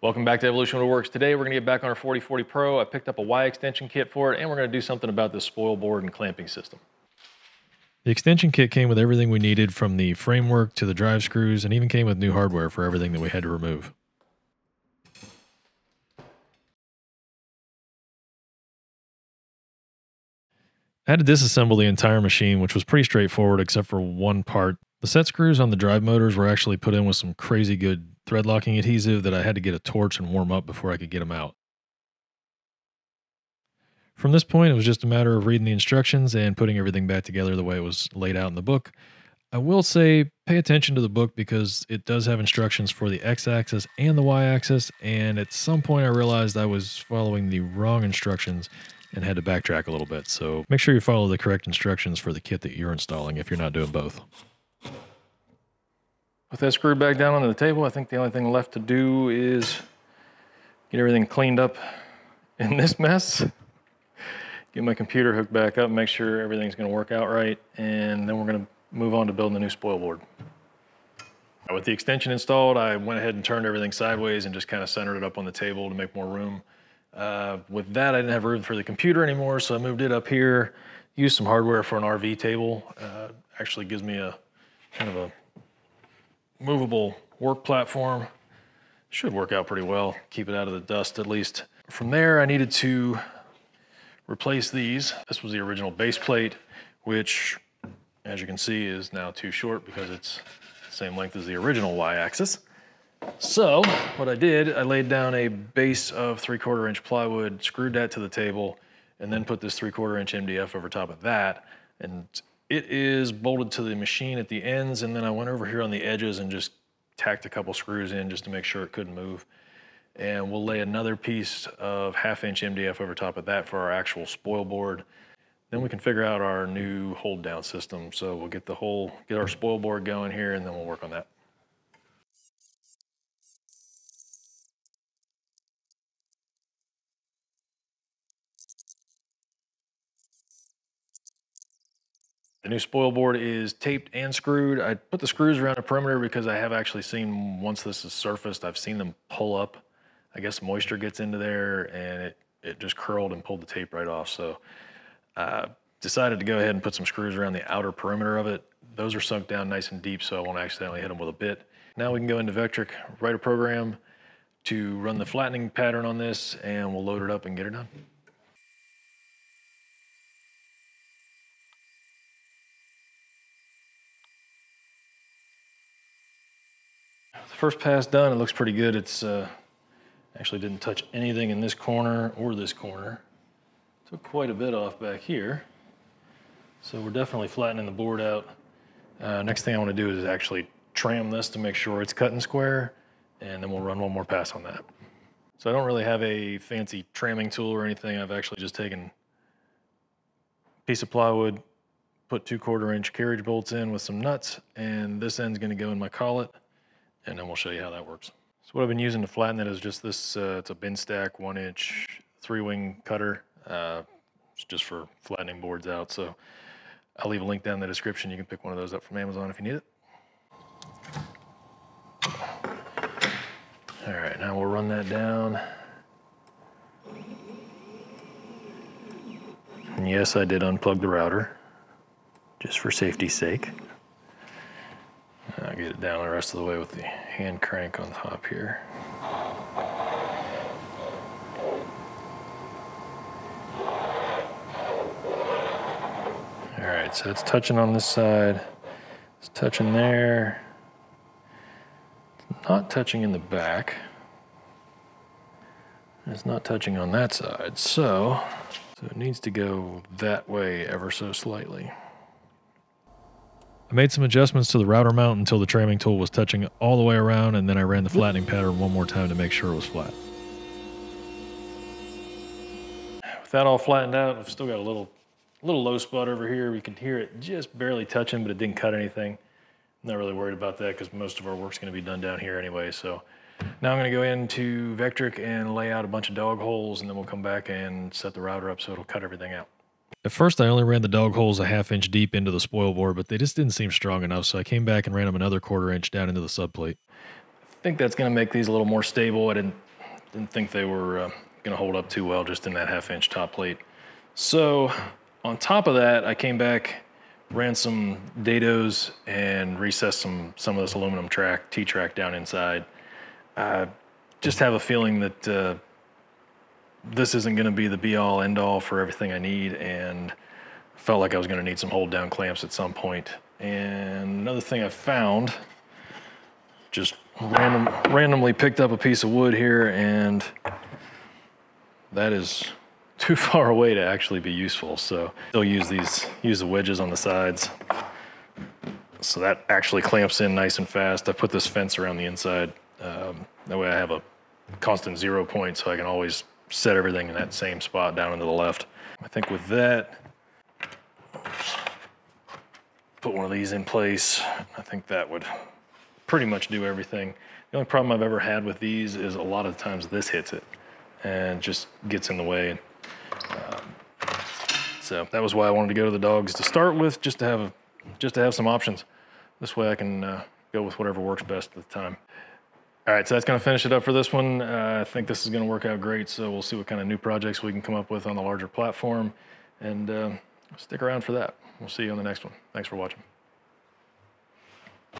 Welcome back to Evolution Woodworks. Today we're gonna get back on our 4040 Pro. I picked up a Y extension kit for it and we're gonna do something about the spoil board and clamping system. The extension kit came with everything we needed from the framework to the drive screws and even came with new hardware for everything that we had to remove. I had to disassemble the entire machine, which was pretty straightforward except for one part. The set screws on the drive motors were actually put in with some crazy good thread locking adhesive that I had to get a torch and warm up before I could get them out. From this point, it was just a matter of reading the instructions and putting everything back together the way it was laid out in the book. I will say pay attention to the book because it does have instructions for the x axis and the y axis, and at some point I realized I was following the wrong instructions and had to backtrack a little bit. So make sure you follow the correct instructions for the kit that you're installing if you're not doing both. With that screwed back down onto the table, I think the only thing left to do is get everything cleaned up in this mess. Get my computer hooked back up, make sure everything's gonna work out right, and then we're gonna move on to building the new spoil board. With the extension installed, I went ahead and turned everything sideways and just kind of centered it up on the table to make more room. Uh, with that, I didn't have room for the computer anymore, so I moved it up here, used some hardware for an RV table. Uh, actually gives me a kind of a movable work platform. Should work out pretty well, keep it out of the dust at least. From there, I needed to replace these. This was the original base plate, which as you can see is now too short because it's the same length as the original Y-axis. So what I did, I laid down a base of three quarter inch plywood, screwed that to the table, and then put this three quarter inch MDF over top of that. And it is bolted to the machine at the ends. And then I went over here on the edges and just tacked a couple screws in just to make sure it couldn't move. And we'll lay another piece of half inch MDF over top of that for our actual spoil board. Then we can figure out our new hold down system. So we'll get the whole, get our spoil board going here and then we'll work on that. The new spoil board is taped and screwed. I put the screws around the perimeter because I have actually seen, once this is surfaced, I've seen them pull up. I guess moisture gets into there and it, it just curled and pulled the tape right off. So uh, decided to go ahead and put some screws around the outer perimeter of it. Those are sunk down nice and deep so I won't accidentally hit them with a bit. Now we can go into Vectric, write a program to run the flattening pattern on this and we'll load it up and get it done. First pass done, it looks pretty good. It's uh, actually didn't touch anything in this corner or this corner. Took quite a bit off back here. So we're definitely flattening the board out. Uh, next thing I wanna do is actually tram this to make sure it's cut and square, and then we'll run one more pass on that. So I don't really have a fancy tramming tool or anything. I've actually just taken a piece of plywood, put two quarter inch carriage bolts in with some nuts, and this end's gonna go in my collet and then we'll show you how that works. So what I've been using to flatten it is just this, uh, it's a Binstak, one inch, three wing cutter. Uh, just for flattening boards out. So I'll leave a link down in the description. You can pick one of those up from Amazon if you need it. All right, now we'll run that down. And yes, I did unplug the router, just for safety's sake. Get it down the rest of the way with the hand crank on top here. All right, so it's touching on this side. It's touching there. It's not touching in the back. It's not touching on that side, so, so it needs to go that way ever so slightly. I made some adjustments to the router mount until the tramming tool was touching all the way around and then I ran the flattening pattern one more time to make sure it was flat. With that all flattened out, I've still got a little, little low spot over here. We can hear it just barely touching, but it didn't cut anything. I'm not really worried about that because most of our work's gonna be done down here anyway. So now I'm gonna go into Vectric and lay out a bunch of dog holes and then we'll come back and set the router up so it'll cut everything out. At first, I only ran the dog holes a half inch deep into the spoil board, but they just didn't seem strong enough, so I came back and ran them another quarter inch down into the subplate. I think that's gonna make these a little more stable. I didn't didn't think they were uh, going to hold up too well just in that half inch top plate. So on top of that, I came back, ran some dados and recessed some, some of this aluminum track, T-track down inside. I just have a feeling that uh, this isn't going to be the be all end all for everything I need and felt like I was going to need some hold down clamps at some point. And another thing I found, just random, randomly picked up a piece of wood here and that is too far away to actually be useful. So still use these, use the wedges on the sides. So that actually clamps in nice and fast. I put this fence around the inside. Um, that way I have a constant zero point so I can always set everything in that same spot down into the left. I think with that, put one of these in place. I think that would pretty much do everything. The only problem I've ever had with these is a lot of times this hits it and just gets in the way. Um, so that was why I wanted to go to the dogs to start with, just to have just to have some options. This way I can uh, go with whatever works best at the time. All right, so that's going to finish it up for this one. Uh, I think this is going to work out great. So we'll see what kind of new projects we can come up with on the larger platform, and uh, stick around for that. We'll see you on the next one. Thanks for watching.